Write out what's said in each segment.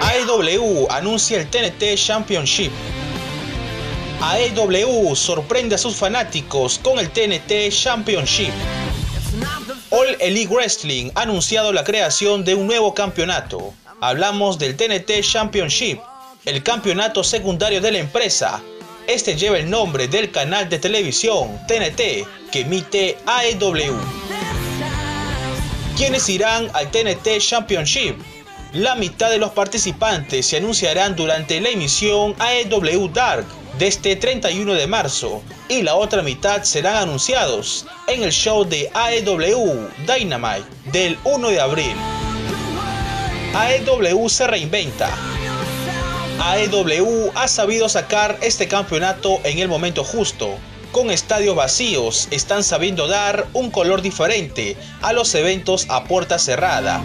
AEW anuncia el TNT Championship. AEW sorprende a sus fanáticos con el TNT Championship. All Elite Wrestling ha anunciado la creación de un nuevo campeonato. Hablamos del TNT Championship, el campeonato secundario de la empresa. Este lleva el nombre del canal de televisión TNT que emite AEW. ¿Quiénes irán al TNT Championship? La mitad de los participantes se anunciarán durante la emisión AEW Dark de este 31 de marzo y la otra mitad serán anunciados en el show de AEW Dynamite del 1 de abril. AEW se reinventa. AEW ha sabido sacar este campeonato en el momento justo. Con estadios vacíos están sabiendo dar un color diferente a los eventos a puerta cerrada.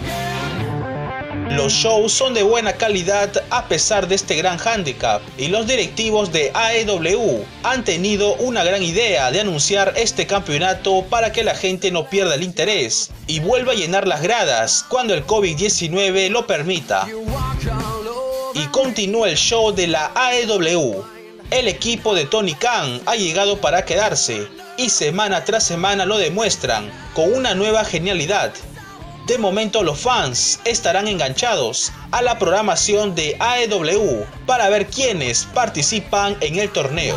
Los shows son de buena calidad a pesar de este gran handicap y los directivos de AEW han tenido una gran idea de anunciar este campeonato para que la gente no pierda el interés y vuelva a llenar las gradas cuando el COVID-19 lo permita. Y continúa el show de la AEW. El equipo de Tony Khan ha llegado para quedarse y semana tras semana lo demuestran con una nueva genialidad de momento los fans estarán enganchados a la programación de AEW para ver quiénes participan en el torneo.